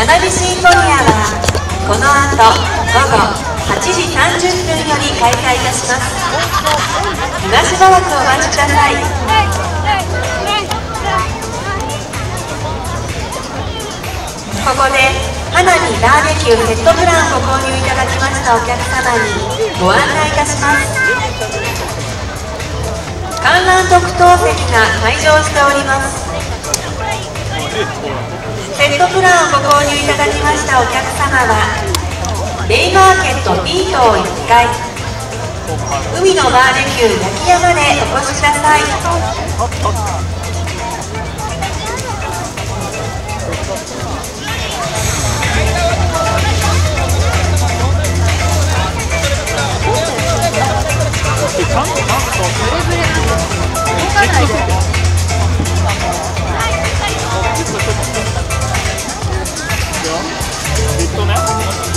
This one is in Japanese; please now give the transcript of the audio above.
花火シンフォニアはこの後午後8時30分より開催い。たします今しばらくお待ちください。ここで花火バーベキューセットプランを購入い。ただきましたお客様にご案内い。たします観覧特等席が開場しておりますクラをご購入いただきましたお客様はレイマーケット B 棟1階海のバーベキュー焼き山でお越しください。それぞれ still now?